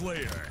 Slayer.